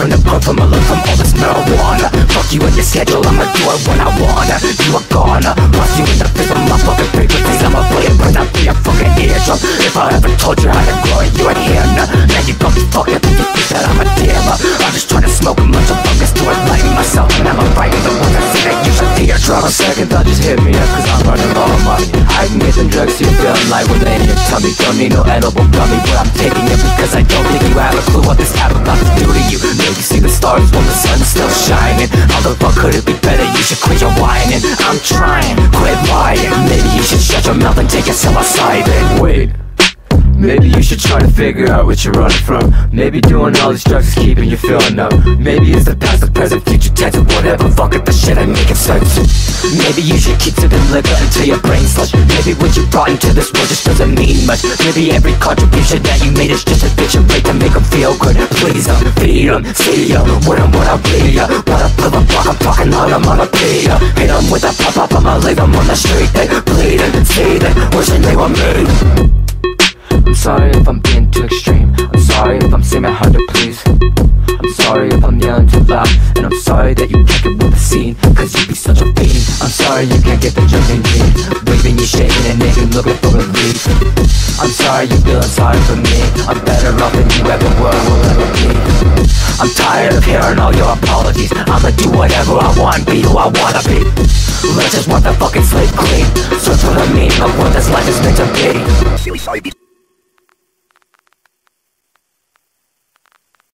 love from a love from all this marijuana. Fuck you and your schedule, I'ma do it when I wanna. You are gonna bust you in the face with my fucking paper face. I'ma play it right out through your fucking eardrum. If I ever told you how to grow it, you ain't hear none Now you gon' be up if you think that I'm a dealer I'm just trying to smoke a bunch of fungus to enlighten myself. And I'm writing the ones that say that you should teardrop A second thought just hit me up cause I'm running low on money I can get them drugs. You feeling like when they in your tummy Don't need no edible gummy but I'm taking it because I don't stars when the sun's still shining. How the fuck could it be better? You should quit your whining. I'm trying, quit lying. Maybe you should shut your mouth and take outside and wait Maybe you should try to figure out what you're running from. Maybe doing all these drugs is keeping you feeling numb Maybe it's the past, the present, future tense, or whatever. Fuck it, the shit ain't making sense Maybe you should keep sipping liquor until your brain slush. Maybe what you brought into this world just doesn't mean much. Maybe every contribution that you made is just a picture them good Please them, feed them, see ya, what I'm, what I be ya. What a block, I'm talking I'm on a beat ya. Hit them with a pop up, I'ma leave on the street. They bleeding, seething, wishing they were me. I'm sorry if I'm being too extreme. I'm sorry if I'm seeming hard to please. I'm sorry if I'm yelling too loud. And I'm sorry that you can't get with the scene Cause you be such a fiend. I'm sorry you can't get the jump in Waving you shaking and making looking for relief I'm sorry you feeling sorry for me. I'm better off than you ever were will ever be. I'm tired of hearing all your apologies. I'ma do whatever I want, be who I wanna be. Let's just want the fucking slate clean. Search for the meaning of what this life is meant to be